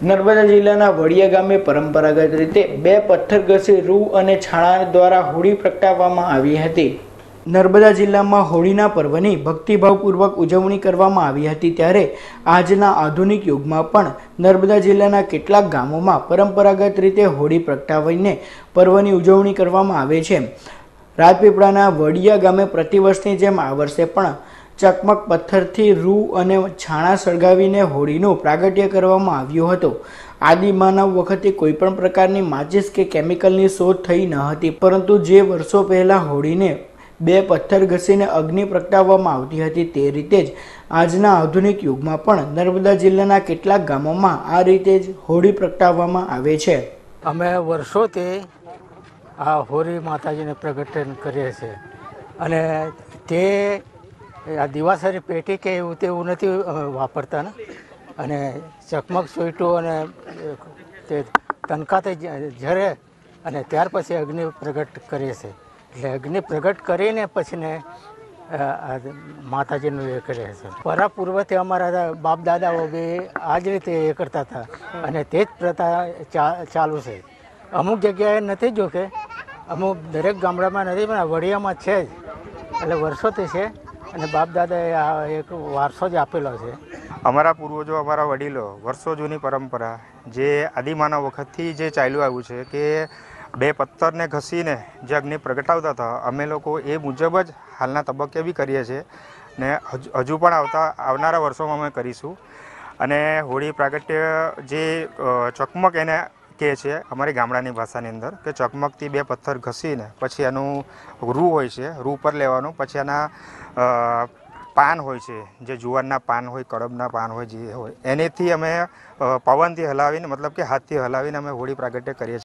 નર્મદા જિલ્લાના વડિયા ગામે પરંપરાગત રીતે બે પથ્થર ઘસી રૂ અને છાણા દ્વારા હોળી પ્રગટાવવામાં આવી હતી. નર્મદા જિલ્લામાં હોળીના પર્વની ભક્તિભાવપૂર્વક ઉજવણી કરવામાં આવી હતી ત્યારે આજના આધુનિક યુગમાં પણ નર્મદા જિલ્લાના કેટલાક ગામોમાં પરંપરાગત રીતે હોળી પ્રગટાવીને પર્વની ઉજવણી કરવામાં આવે છે. રાજપીપળાના વડિયા ગામે પ્રતિવર્ષની જેમ આ વર્ષે પણ ચકમક પથ્થરથી રૂ અને છાણા સળગાવીને હોળીનું પ્રાગટ્ય કરવામાં આવ્યું હતું. આદિમાનવ વખતે કોઈપણ પ્રકારની માચિસ કે કેમિકલની શોધ થઈ ન હતી, પરંતુ જે વર્ષો પહેલાં હોળીને બે પથ્થર ઘસીને અગ્નિ પ્રગટાવવામાં આવતી હતી તે રીતે જ આજના આધુનિક યુગમાં પણ નર્મદા જિલ્લાના કેટલાક ગામોમાં આ રીતે જ હોળી પ્રગટાવવામાં આવે છે. અમે વર્ષોથી આ હોળી માતાજીને પ્રગટન કરીએ છીએ અને તે આ દિવાસરી પેટી કે એવું તેવું નથી વાપરતા ને. અને ચકમક સોઈટું અને તે તનખાતે ઝરે અને ત્યાર પછી અગ્નિ પ્રગટ કરીએ છીએ એટલે અગ્નિ પ્રગટ કરીને પછીને ને માતાજીનું એ કરીએ છે. પરા પૂર્વથી અમારા બાપ દાદાઓ બી આ જ રીતે એ કરતા હતા. અને તે જ પ્રથા ચાલુ છે. અમુક જગ્યાએ નથી જો કે અમુક દરેક ગામડામાં નથી, પણ વડિયામાં છે જ. એટલે વર્ષોથી છે. અને બાપ દાદાએ આ એક વારસો જ આપેલો છે. અમારા પૂર્વજો, અમારા વડીલો વર્ષો જૂની પરંપરા જે આદિમાના વખતથી જે ચાલ્યું આવ્યું છે કે બે પથ્થરને ઘસીને જે અગ્નિ પ્રગટાવતા હતા, અમે લોકો એ મુજબ જ હાલના તબક્કે બી કરીએ છીએ ને હજુ પણ આવતા, આવનારા વર્ષોમાં અમે કરીશું. અને હોળી પ્રાગટ્ય જે ચકમક એને કહે છે અમારી ગામડાની ભાષાની અંદર કે ચકમકથી બે પથ્થર ઘસીને પછી એનું રૂ હોય છે, રૂ પર લેવાનું, પછી એના પાન હોય છે, જે જુવારના પાન હોય, કડબના પાન હોય, જે હોય, એનેથી અમે પવનથી હલાવીને, મતલબ કે હાથથી હલાવીને અમે હોળી પ્રાગટ્ય કરીએ છીએ.